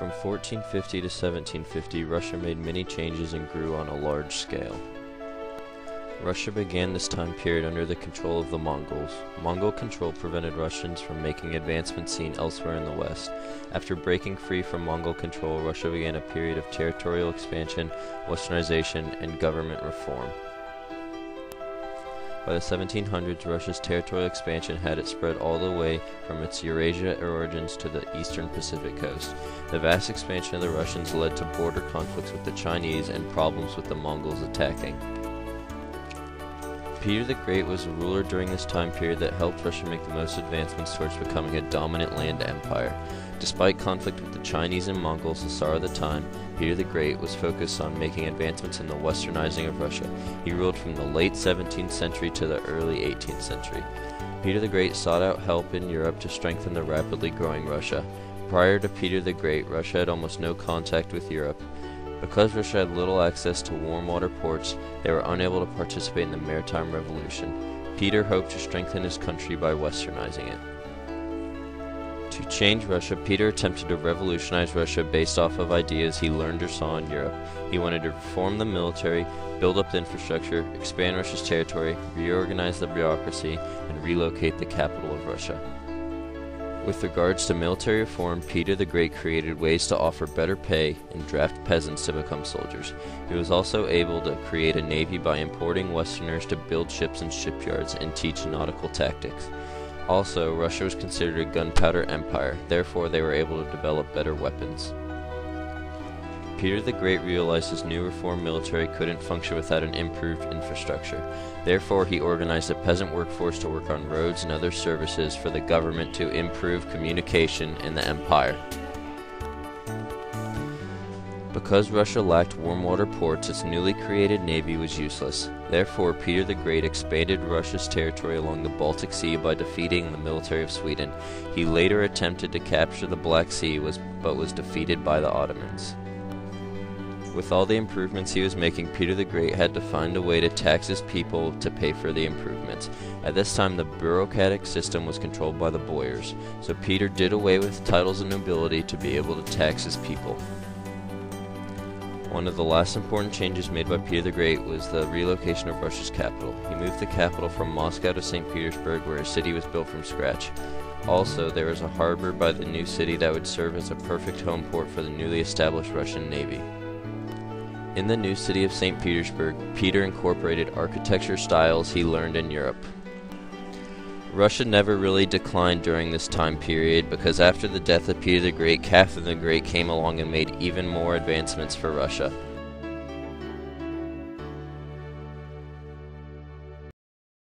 From 1450 to 1750, Russia made many changes and grew on a large scale. Russia began this time period under the control of the Mongols. Mongol control prevented Russians from making advancements seen elsewhere in the West. After breaking free from Mongol control, Russia began a period of territorial expansion, westernization, and government reform. By the 1700s, Russia's territorial expansion had it spread all the way from its Eurasia origins to the eastern Pacific coast. The vast expansion of the Russians led to border conflicts with the Chinese and problems with the Mongols attacking. Peter the Great was a ruler during this time period that helped Russia make the most advancements towards becoming a dominant land empire. Despite conflict with the Chinese and Mongols, the Tsar of the time, Peter the Great was focused on making advancements in the westernizing of Russia. He ruled from the late 17th century to the early 18th century. Peter the Great sought out help in Europe to strengthen the rapidly growing Russia. Prior to Peter the Great, Russia had almost no contact with Europe. Because Russia had little access to warm water ports, they were unable to participate in the Maritime Revolution. Peter hoped to strengthen his country by westernizing it. To change Russia, Peter attempted to revolutionize Russia based off of ideas he learned or saw in Europe. He wanted to reform the military, build up the infrastructure, expand Russia's territory, reorganize the bureaucracy, and relocate the capital of Russia. With regards to military reform, Peter the Great created ways to offer better pay and draft peasants to become soldiers. He was also able to create a navy by importing Westerners to build ships in shipyards and teach nautical tactics. Also, Russia was considered a gunpowder empire, therefore they were able to develop better weapons. Peter the Great realized his new reformed military couldn't function without an improved infrastructure. Therefore, he organized a peasant workforce to work on roads and other services for the government to improve communication in the empire. Because Russia lacked warm water ports, its newly created navy was useless. Therefore, Peter the Great expanded Russia's territory along the Baltic Sea by defeating the military of Sweden. He later attempted to capture the Black Sea, was, but was defeated by the Ottomans. With all the improvements he was making, Peter the Great had to find a way to tax his people to pay for the improvements. At this time, the bureaucratic system was controlled by the boyars, so Peter did away with titles of nobility to be able to tax his people. One of the last important changes made by Peter the Great was the relocation of Russia's capital. He moved the capital from Moscow to St. Petersburg, where a city was built from scratch. Also, there was a harbor by the new city that would serve as a perfect home port for the newly established Russian Navy. In the new city of St. Petersburg, Peter incorporated architecture styles he learned in Europe. Russia never really declined during this time period because after the death of Peter the Great, Catherine the Great came along and made even more advancements for Russia.